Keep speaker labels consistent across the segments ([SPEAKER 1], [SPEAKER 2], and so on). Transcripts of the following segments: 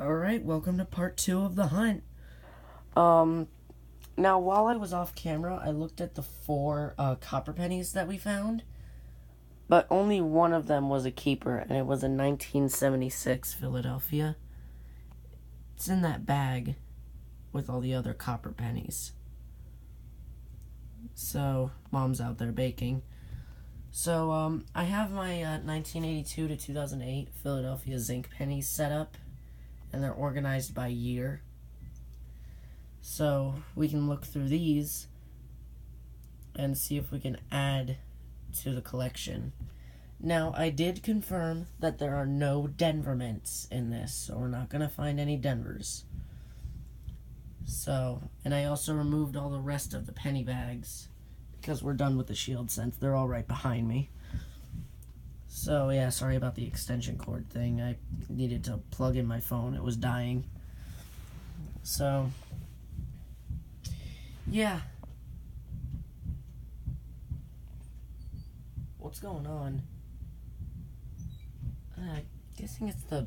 [SPEAKER 1] Alright, welcome to part two of the hunt. Um, now while I was off camera, I looked at the four uh, copper pennies that we found, but only one of them was a keeper, and it was a 1976 Philadelphia. It's in that bag with all the other copper pennies. So, mom's out there baking. So, um, I have my uh, 1982 to 2008 Philadelphia zinc pennies set up, and they're organized by year. So, we can look through these and see if we can add to the collection. Now, I did confirm that there are no Denver mints in this, so we're not going to find any Denvers. So, and I also removed all the rest of the penny bags because we're done with the shield since they're all right behind me. So, yeah, sorry about the extension cord thing. I needed to plug in my phone, it was dying. So, yeah. What's going on? I uh, guessing it's the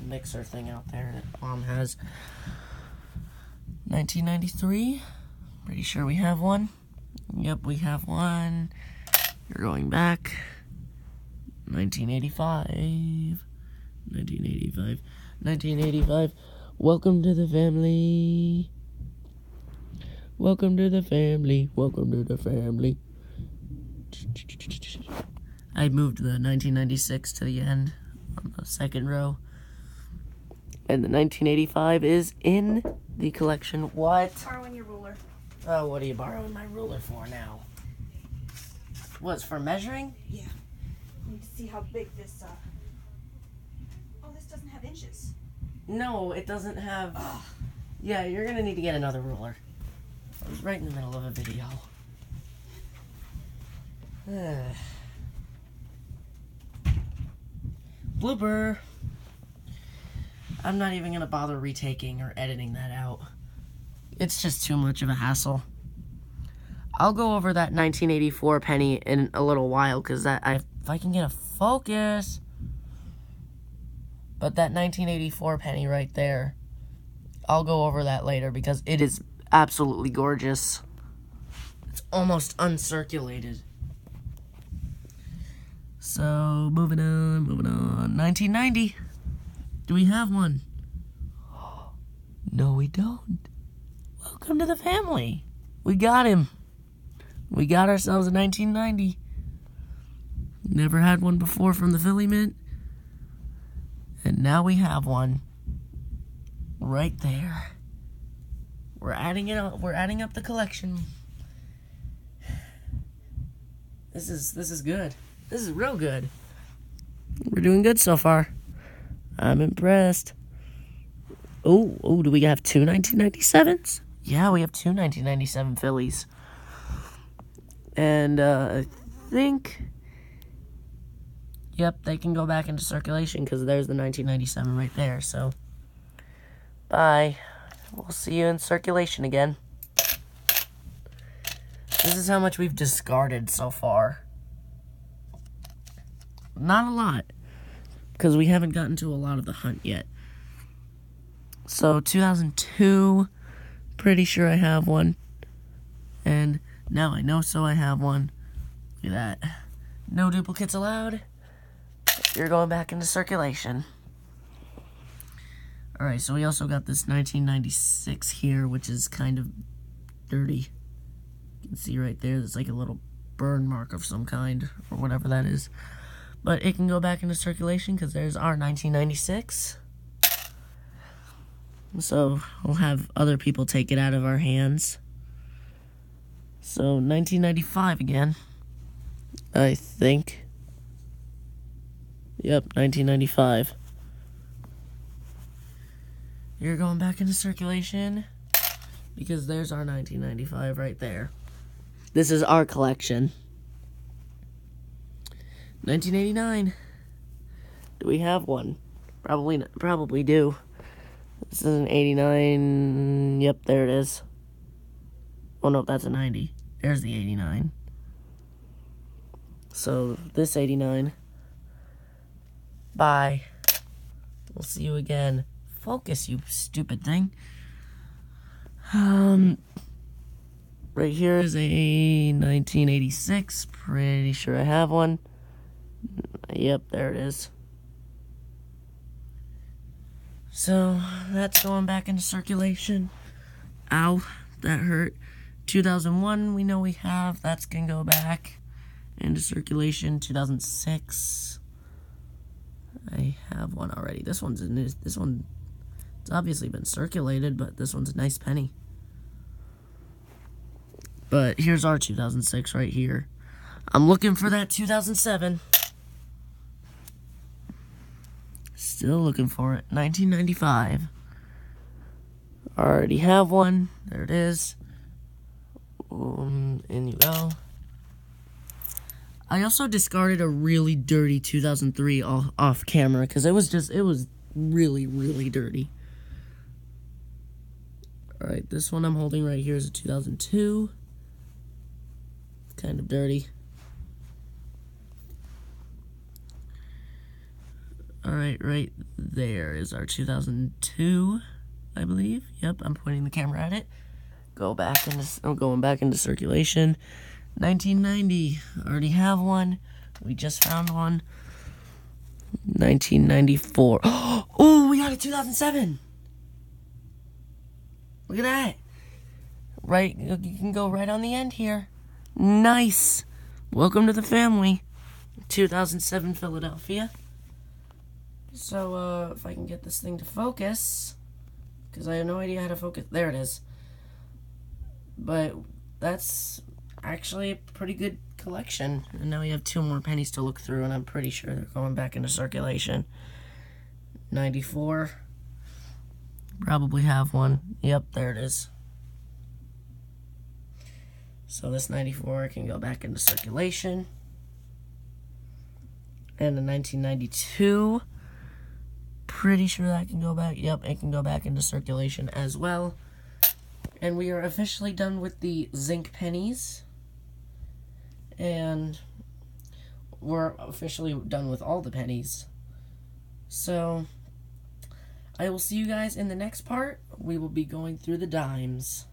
[SPEAKER 1] mixer thing out there that mom has. 1993. Pretty sure we have one. Yep, we have one. You're going back. 1985. 1985. 1985. Welcome to the family. Welcome to the family. Welcome to the family. I moved the 1996 to the end on the second row. And the 1985 is in the collection. What?
[SPEAKER 2] Borrowing your ruler.
[SPEAKER 1] Oh, what are you borrowing my ruler for now? What's for measuring?
[SPEAKER 2] Yeah. I need to see how big this, uh. Oh, this doesn't have inches.
[SPEAKER 1] No, it doesn't have. Yeah, you're gonna need to get another ruler. I was right in the middle of a video. Blooper. I'm not even gonna bother retaking or editing that out. It's just too much of a hassle. I'll go over that 1984 penny in a little while because that I, if I can get a focus. But that 1984 penny right there, I'll go over that later because it is absolutely gorgeous. It's almost uncirculated. So, moving on, moving on. 1990. Do we have one? No, we don't. Welcome to the family. We got him. We got ourselves a 1990. Never had one before from the Philly Mint. And now we have one. Right there. We're adding it up. We're adding up the collection. This is this is good. This is real good. We're doing good so far. I'm impressed. Oh, oh, do we have two 1997s? Yeah, we have two 1997 Phillies. And uh, I think. Yep, they can go back into circulation because there's the 1997 right there. So, bye. We'll see you in circulation again. This is how much we've discarded so far. Not a lot, because we haven't gotten to a lot of the hunt yet. So, 2002, pretty sure I have one. And now I know so I have one. Look at that. No duplicates allowed. You're going back into circulation. Alright, so we also got this 1996 here, which is kind of dirty. You can see right there, there's like a little burn mark of some kind, or whatever that is. But it can go back into circulation because there's our 1996. So we'll have other people take it out of our hands. So 1995 again. I think. Yep, 1995. You're going back into circulation because there's our 1995 right there. This is our collection. 1989. Do we have one? Probably, probably do. This is an 89. Yep, there it is. Oh no, that's a 90. There's the 89. So this 89. Bye. We'll see you again. focus, you stupid thing. Um, right here is a 1986. Pretty sure I have one. Yep, there it is. So that's going back into circulation. Ow, that hurt. 2001, we know we have. That's gonna go back into circulation. 2006. I have one already. This one's in this, this one. It's obviously been circulated, but this one's a nice penny. But here's our 2006 right here. I'm looking for that 2007. Still looking for it. 1995. Already have one. There it is. Um, go. I also discarded a really dirty 2003 off, off camera because it was just, it was really, really dirty. Alright, this one I'm holding right here is a 2002. Kind of dirty. Alright, right there is our 2002, I believe. Yep, I'm pointing the camera at it. Go back into, I'm going back into circulation. 1990, already have one. We just found one. 1994. Oh, we got a 2007. Look at that. Right, you can go right on the end here. Nice. Welcome to the family. 2007 Philadelphia. So, uh, if I can get this thing to focus, because I have no idea how to focus. There it is. But that's actually a pretty good collection. And now we have two more pennies to look through, and I'm pretty sure they're going back into circulation. 94. Probably have one. Yep, there it is. So this 94 can go back into circulation. And the 1992 pretty sure that can go back. Yep, it can go back into circulation as well. And we are officially done with the zinc pennies. And we're officially done with all the pennies. So, I will see you guys in the next part. We will be going through the dimes.